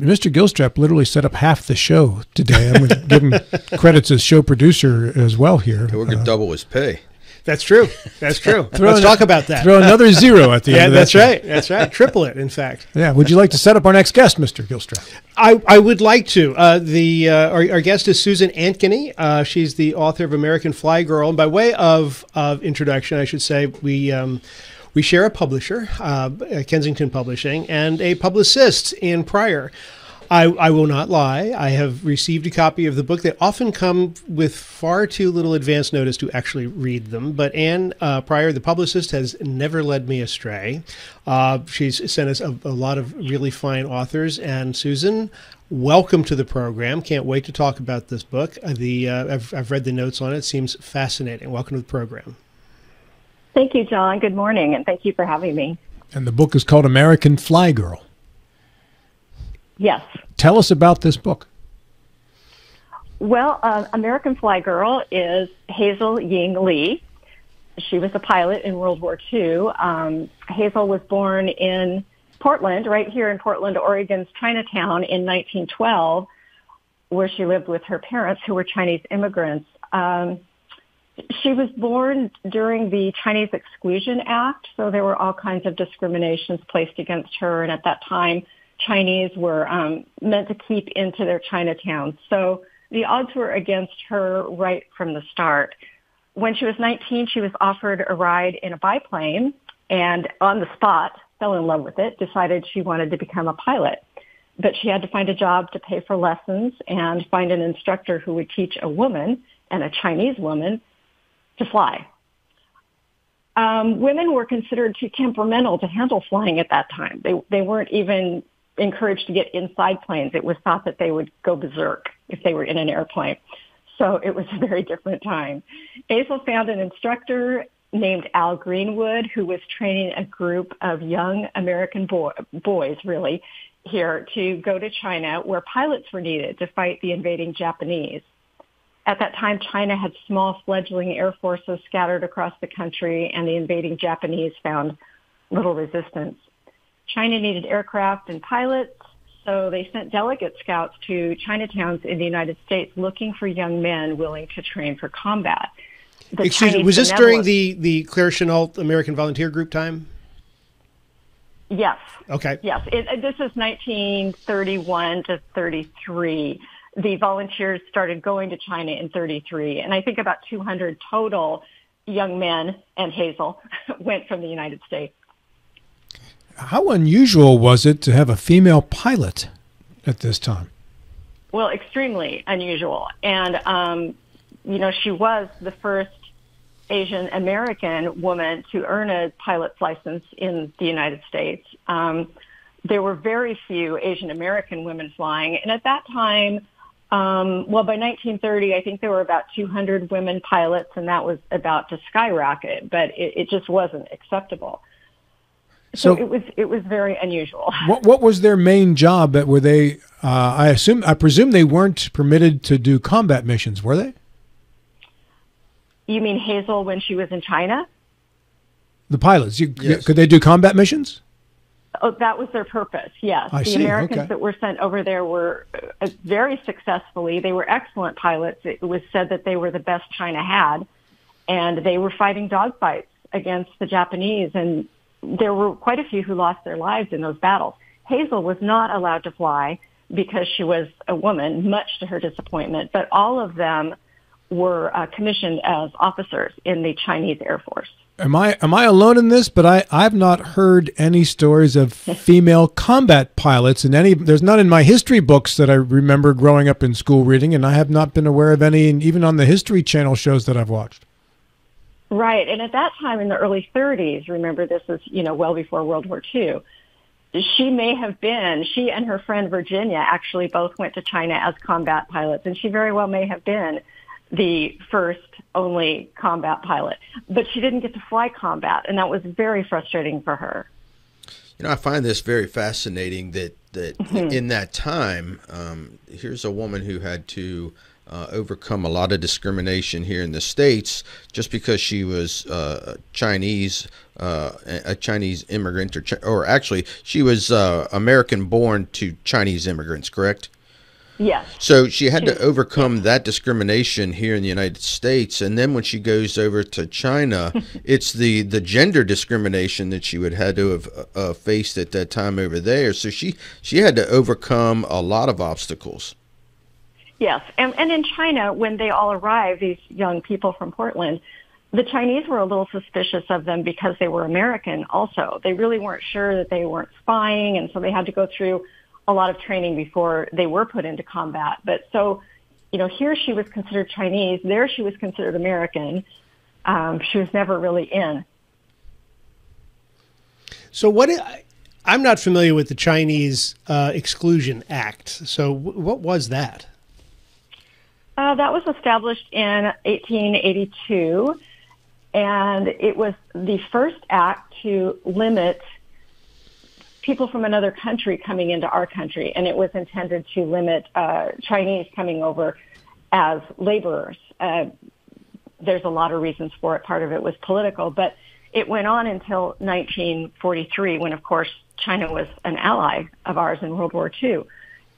Mr. Gilstrap literally set up half the show today. I'm going to give him credits as show producer as well here. We're going to Uh, double his pay. That's true. That's true. Throw Let's an- talk about that. Throw another zero at the yeah, end. of that that's show. right. That's right. Triple it, in fact. Yeah. Would you like to set up our next guest, Mr. Gilstrap? I, I would like to. Uh, the uh, our, our guest is Susan Ankeny. Uh, she's the author of American Flygirl. And by way of, of introduction, I should say we um, we share a publisher, uh, Kensington Publishing, and a publicist Anne Pryor. I, I will not lie. I have received a copy of the book. They often come with far too little advance notice to actually read them. But Anne uh, Pryor, the publicist, has never led me astray. Uh, she's sent us a, a lot of really fine authors. And Susan, welcome to the program. Can't wait to talk about this book. Uh, the uh, I've, I've read the notes on it. it. Seems fascinating. Welcome to the program. Thank you, John. Good morning, and thank you for having me. And the book is called American Flygirl. Yes. Tell us about this book. Well, uh, American Flygirl is Hazel Ying Lee. She was a pilot in World War II. Um, Hazel was born in Portland, right here in Portland, Oregon's Chinatown in 1912, where she lived with her parents, who were Chinese immigrants. Um, she was born during the Chinese Exclusion Act, so there were all kinds of discriminations placed against her, and at that time, Chinese were um, meant to keep into their Chinatown. So the odds were against her right from the start. When she was 19, she was offered a ride in a biplane and on the spot fell in love with it, decided she wanted to become a pilot. But she had to find a job to pay for lessons and find an instructor who would teach a woman and a Chinese woman to fly. Um, women were considered too temperamental to handle flying at that time. They, they weren't even encouraged to get inside planes. It was thought that they would go berserk if they were in an airplane. So it was a very different time. Hazel found an instructor named Al Greenwood who was training a group of young American boy, boys, really, here to go to China where pilots were needed to fight the invading Japanese. At that time, China had small fledgling air forces scattered across the country and the invading Japanese found little resistance. China needed aircraft and pilots, so they sent delegate scouts to Chinatowns in the United States looking for young men willing to train for combat. The Excuse me, was this during the, the Claire Chennault American Volunteer Group time? Yes. Okay. Yes. It, it- this is 1931 to 33. The volunteers started going to China in 33, and I think about 200 total young men and Hazel went from the United States. How unusual was it to have a female pilot at this time? Well, extremely unusual. And, um, you know, she was the first Asian American woman to earn a pilot's license in the United States. Um, there were very few Asian American women flying. And at that time, um, well, by 1930, I think there were about 200 women pilots, and that was about to skyrocket, but it, it just wasn't acceptable. So, So- it was it was very unusual. What what was their main job? That were they? Uh, I assume I presume they weren't permitted to do combat missions, were they? You mean Hazel when she was in China? The pilots, you, Yes. could they do combat missions? Oh, that was their purpose. Yes, I the see, Americans okay. that were sent over there were uh, very successfully. They were excellent pilots. It was said that they were the best China had, and they were fighting dogfights against the Japanese. And there were quite a few who lost their lives in those battles. Hazel was not allowed to fly because she was a woman, much to her disappointment. But all of them were uh, commissioned as officers in the Chinese Air Force. Am I am I alone in this? But I I've not heard any stories of female combat pilots in any. There's none in my history books that I remember growing up in school reading, and I have not been aware of any, even on the History Channel shows that I've watched. Right. And at that time in the early 30s, remember this is, you know, well before World War II, she may have been, she and her friend Virginia actually both went to China as combat pilots, and she very well may have been the first only combat pilot. But she didn't get to fly combat, and that was very frustrating for her. You know, I find this very fascinating that that in that time, um, here's a woman who had to uh, overcome a lot of discrimination here in the states just because she was uh, Chinese, uh, a Chinese immigrant, or, or actually she was uh, American born to Chinese immigrants, correct? Yes. So she had to overcome that discrimination here in the United States, and then when she goes over to China, it's the the gender discrimination that she would had to have uh, faced at that time over there. So she she had to overcome a lot of obstacles. Yes, and and in China, when they all arrived, these young people from Portland, the Chinese were a little suspicious of them because they were American. Also, they really weren't sure that they weren't spying, and so they had to go through a lot of training before they were put into combat. But so, you know, here she was considered Chinese, there she was considered American. Um, she was never really in. So what? I'm not familiar with the Chinese uh, Exclusion Act. So w- what was that? Uh, that was established in 1882, and it was the first act to limit people from another country coming into our country, and it was intended to limit uh, Chinese coming over as laborers. Uh, there's a lot of reasons for it. Part of it was political, but it went on until 1943, when, of course, China was an ally of ours in World War II,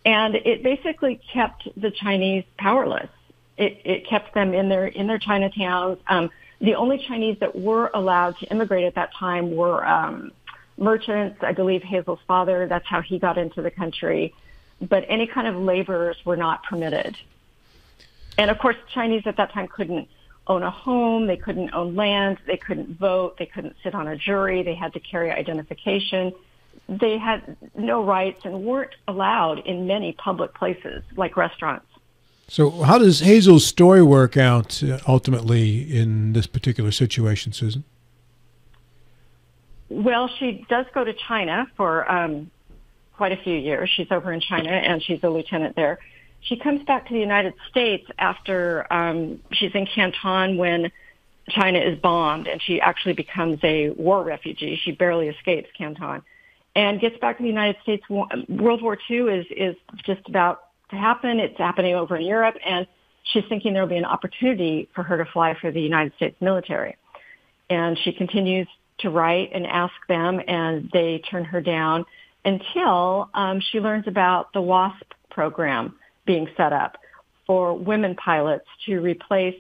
and it basically kept the Chinese powerless. It, it kept them in their in their Chinatowns. Um, the only Chinese that were allowed to immigrate at that time were um, merchants. I believe Hazel's father, that's how he got into the country. But any kind of laborers were not permitted. And of course, Chinese at that time couldn't own a home, they couldn't own land, they couldn't vote, they couldn't sit on a jury, they had to carry identification. They had no rights and weren't allowed in many public places like restaurants. So, how does Hazel's story work out uh, ultimately in this particular situation, Susan? Well, she does go to China for um, quite a few years. She's over in China and she's a lieutenant there. She comes back to the United States after um, she's in Canton when China is bombed and she actually becomes a war refugee. She barely escapes Canton and gets back to the United States. World War II is, is just about to happen. It's happening over in Europe and she's thinking there will be an opportunity for her to fly for the United States military. And she continues to write and ask them, and they turn her down until um, she learns about the WASP program being set up for women pilots to replace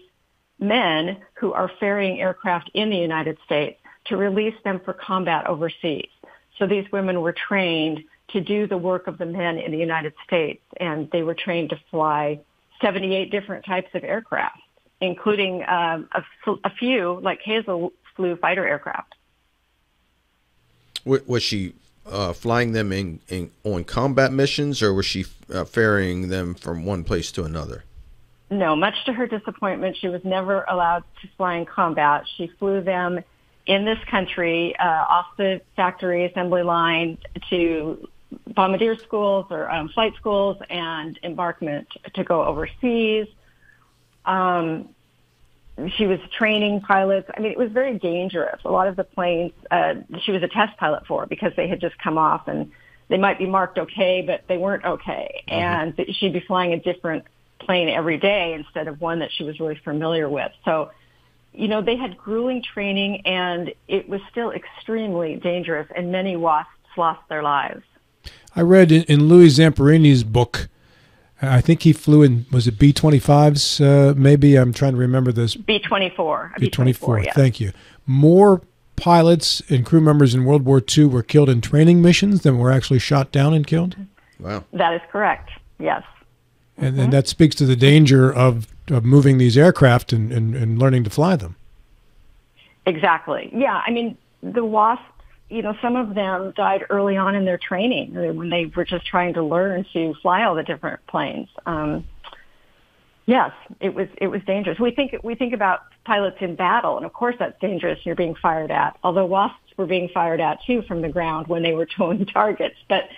men who are ferrying aircraft in the United States to release them for combat overseas. So these women were trained to do the work of the men in the United States, and they were trained to fly 78 different types of aircraft, including um, a, a few, like Hazel, flew fighter aircraft. Was she uh, flying them in, in, on combat missions, or was she uh, ferrying them from one place to another? No, much to her disappointment, she was never allowed to fly in combat. She flew them in this country uh, off the factory assembly line to bombardier schools or um, flight schools and embarkment to go overseas. Um, she was training pilots. I mean, it was very dangerous. A lot of the planes uh, she was a test pilot for because they had just come off and they might be marked okay, but they weren't okay. Mm-hmm. And she'd be flying a different plane every day instead of one that she was really familiar with. So, you know, they had grueling training and it was still extremely dangerous and many wasps lost their lives. I read in, in Louis Zamperini's book I think he flew in was it B twenty fives? Uh, maybe I'm trying to remember this. B twenty four. B twenty four. Thank you. More pilots and crew members in World War II were killed in training missions than were actually shot down and killed. Wow. That is correct. Yes. And, mm-hmm. and that speaks to the danger of, of moving these aircraft and, and, and learning to fly them. Exactly. Yeah. I mean, the WASP you know, some of them died early on in their training when they were just trying to learn to fly all the different planes. Um, yes, it was it was dangerous. We think we think about pilots in battle, and of course that's dangerous. You're being fired at. Although wasps were being fired at too from the ground when they were towing targets, but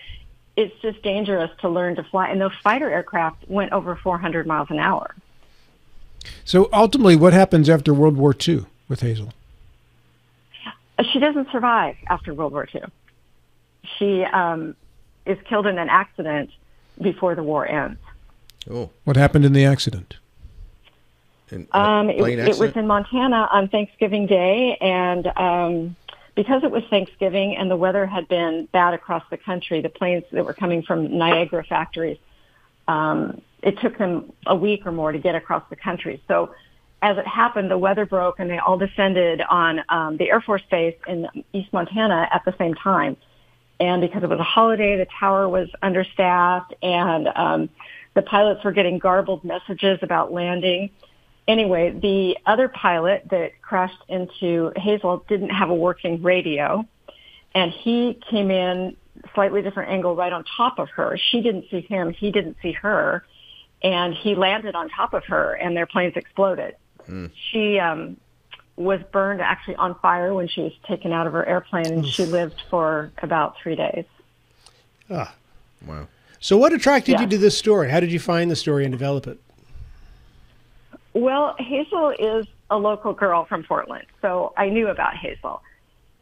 it's just dangerous to learn to fly. And those fighter aircraft went over 400 miles an hour. So ultimately, what happens after World War II with Hazel? She doesn't survive after World War II. She um, is killed in an accident before the war ends. Oh, What happened in the accident? and, Um, it, plane it was in Montana on Thanksgiving Day, and um, because it was Thanksgiving and the weather had been bad across the country, the planes that were coming from Niagara factories, um, it took them a week or more to get across the country. So, as it happened, the weather broke and they all descended on um, the Air Force Base in East Montana at the same time. And because it was a holiday, the tower was understaffed, and um, the pilots were getting garbled messages about landing anyway, the other pilot that crashed into Hazel didn't have a working radio, and he came in slightly different angle right on top of her. She didn't see him. He didn't see her, and he landed on top of her, and their planes exploded. She um, was burned actually on fire when she was taken out of her airplane, and she lived for about three days. Ah. wow. So, what attracted Yeah. you to this story? How did you find the story and develop it? Well, Hazel is a local girl from Portland, so I knew about Hazel.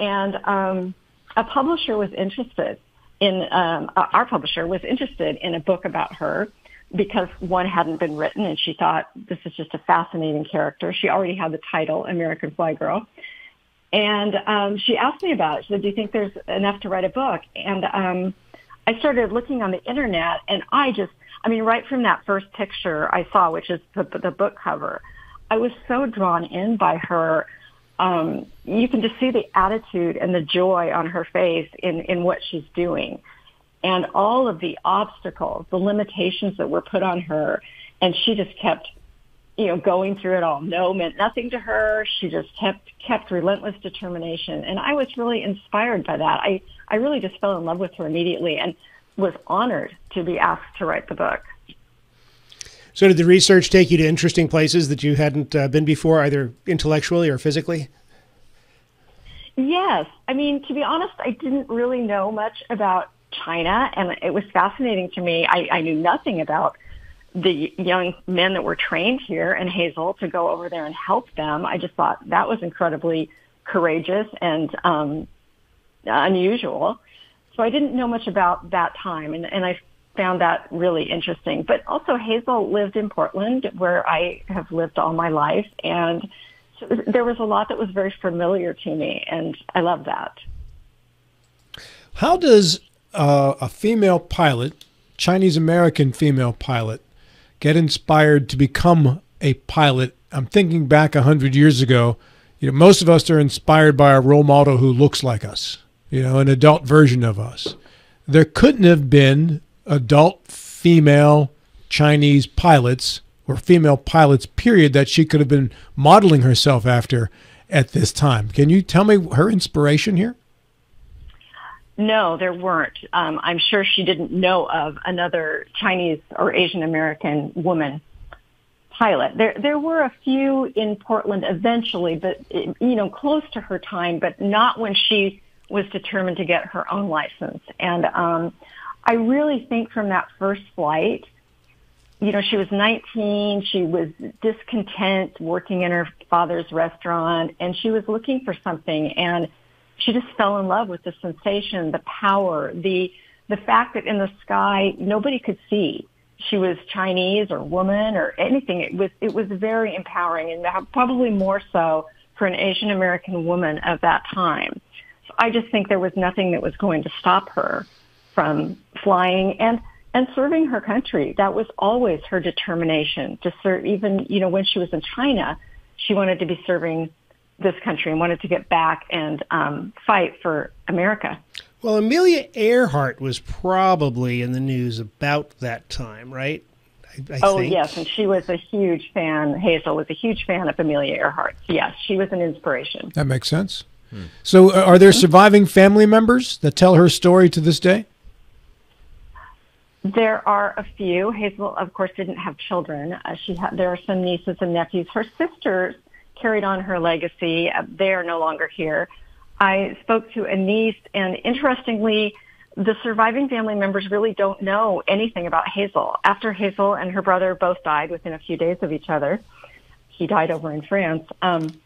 And um, a publisher was interested in, um, our publisher was interested in a book about her because one hadn't been written and she thought this is just a fascinating character. She already had the title, American Flygirl. And um, she asked me about it. She said, do you think there's enough to write a book? And um, I started looking on the internet and I just, I mean, right from that first picture I saw, which is the, the book cover, I was so drawn in by her. Um, you can just see the attitude and the joy on her face in, in what she's doing and all of the obstacles, the limitations that were put on her. And she just kept, you know, going through it all. No meant nothing to her. She just kept, kept relentless determination. And I was really inspired by that. I, I really just fell in love with her immediately and was honored to be asked to write the book. So, did the research take you to interesting places that you hadn't uh, been before, either intellectually or physically? Yes. I mean, to be honest, I didn't really know much about China, and it was fascinating to me. I, I knew nothing about the young men that were trained here in Hazel to go over there and help them. I just thought that was incredibly courageous and um, unusual. So I didn't know much about that time, and, and I found that really interesting. But also, Hazel lived in Portland, where I have lived all my life, and so there was a lot that was very familiar to me, and I love that. How does uh, a female pilot, Chinese American female pilot, get inspired to become a pilot? I'm thinking back a hundred years ago. You know, most of us are inspired by a role model who looks like us. You know, an adult version of us. There couldn't have been adult female Chinese pilots or female pilots, period, that she could have been modeling herself after at this time. Can you tell me her inspiration here? No, there weren't. Um, I'm sure she didn't know of another Chinese or Asian American woman pilot. There, there were a few in Portland eventually, but you know, close to her time, but not when she was determined to get her own license. And um, I really think from that first flight, you know, she was 19. She was discontent working in her father's restaurant, and she was looking for something. And she just fell in love with the sensation, the power, the the fact that in the sky nobody could see she was Chinese or woman or anything. It was it was very empowering, and probably more so for an Asian American woman of that time. So I just think there was nothing that was going to stop her from flying and and serving her country. That was always her determination to serve. Even you know when she was in China, she wanted to be serving this country and wanted to get back and um, fight for America. Well, Amelia Earhart was probably in the news about that time, right? I, I oh think. yes, and she was a huge fan. Hazel was a huge fan of Amelia Earhart. Yes, she was an inspiration. That makes sense. So, uh, are there surviving family members that tell her story to this day? There are a few. Hazel, of course, didn't have children. Uh, she had. There are some nieces and nephews. Her sisters carried on her legacy. Uh, they are no longer here. I spoke to a niece, and interestingly, the surviving family members really don't know anything about Hazel. After Hazel and her brother both died within a few days of each other, he died over in France. Um,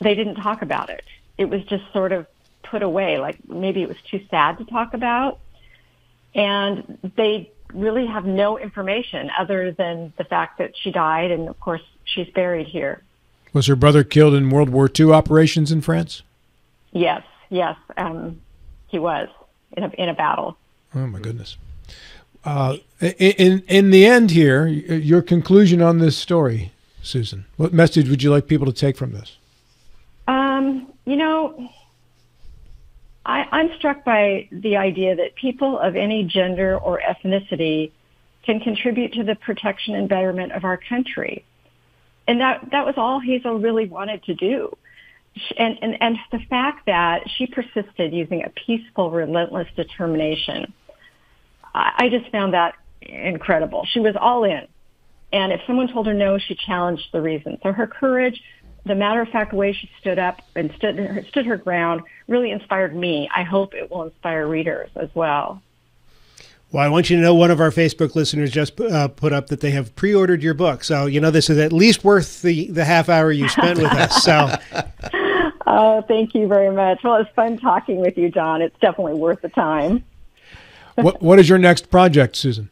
they didn't talk about it. It was just sort of put away, like maybe it was too sad to talk about. And they really have no information other than the fact that she died, and of course she's buried here. Was her brother killed in World War II operations in France? Yes, yes, um, he was in a in a battle. Oh my goodness. Uh, in in the end, here, your conclusion on this story, Susan. What message would you like people to take from this? Um, you know, I, I'm struck by the idea that people of any gender or ethnicity can contribute to the protection and betterment of our country. And that, that was all Hazel really wanted to do. And, and, and the fact that she persisted using a peaceful, relentless determination, I, I just found that incredible. She was all in. And if someone told her no, she challenged the reason. So her courage, the matter of fact way she stood up and stood, stood her ground really inspired me. I hope it will inspire readers as well. Well, I want you to know one of our Facebook listeners just uh, put up that they have pre-ordered your book. So, you know, this is at least worth the, the half hour you spent with us. So, oh, thank you very much. Well, it's fun talking with you, John. It's definitely worth the time. what What is your next project, Susan?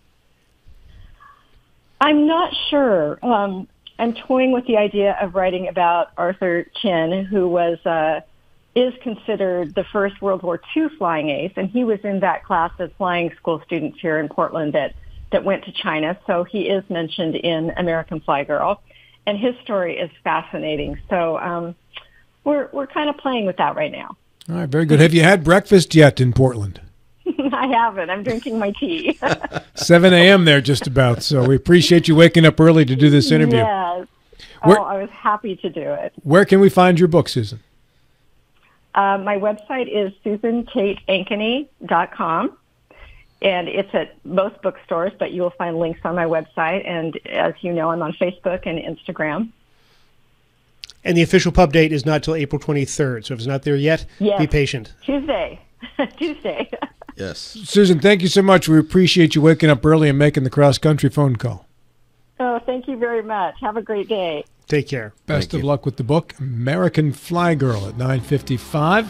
I'm not sure. Um, I'm toying with the idea of writing about Arthur Chin, who was uh, is considered the first World War II flying ace, and he was in that class of flying school students here in Portland that that went to China. So he is mentioned in American Flygirl, and his story is fascinating. So um, we're we're kind of playing with that right now. All right, very good. Have you had breakfast yet in Portland? I haven't. I'm drinking my tea. 7 a.m. there, just about. So we appreciate you waking up early to do this interview. Yes. Where, oh, I was happy to do it. Where can we find your book, Susan? Uh, my website is susantateankeny.com. And it's at most bookstores, but you will find links on my website. And as you know, I'm on Facebook and Instagram. And the official pub date is not till April 23rd. So if it's not there yet, yes. be patient. Tuesday. Tuesday. Yes. Susan, thank you so much. We appreciate you waking up early and making the cross country phone call. Oh, thank you very much. Have a great day. Take care. Best Thank of you. luck with the book, American Flygirl at 955.